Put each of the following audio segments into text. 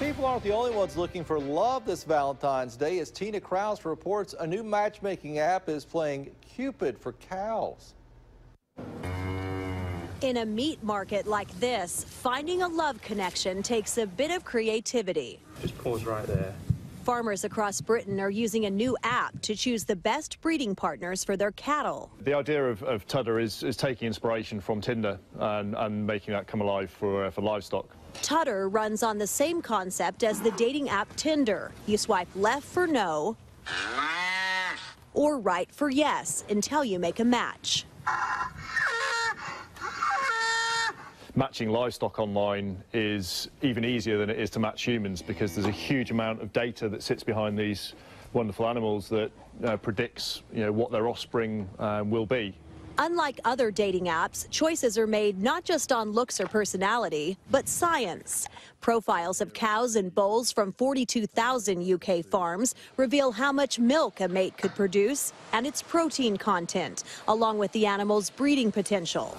People aren't the only ones looking for love this Valentine's Day as Tina Kraus reports a new matchmaking app is playing Cupid for cows. In a meat market like this, finding a love connection takes a bit of creativity. Just pause right there. Farmers across Britain are using a new app to choose the best breeding partners for their cattle. The idea of, of Tudder is, is taking inspiration from Tinder and, and making that come alive for, uh, for livestock. Tudder runs on the same concept as the dating app Tinder. You swipe left for no or right for yes until you make a match. Matching livestock online is even easier than it is to match humans because there's a huge amount of data that sits behind these wonderful animals that uh, predicts you know, what their offspring uh, will be. Unlike other dating apps, choices are made not just on looks or personality, but science. Profiles of cows and bulls from 42,000 UK farms reveal how much milk a mate could produce and its protein content, along with the animal's breeding potential.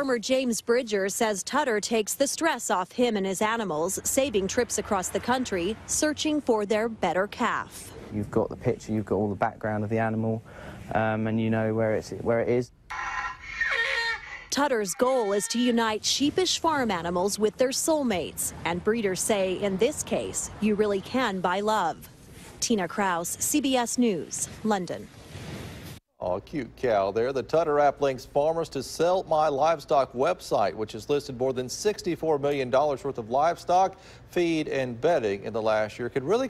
Farmer James Bridger says Tudder takes the stress off him and his animals, saving trips across the country, searching for their better calf. You've got the picture, you've got all the background of the animal, um, and you know where, it's, where it is. Tudder's goal is to unite sheepish farm animals with their soulmates, and breeders say in this case, you really can buy love. Tina Kraus, CBS News, London. Oh, cute cow there. The Tudder app links farmers to Sell My Livestock website, which has listed more than $64 million worth of livestock, feed, and bedding in the last year. Could really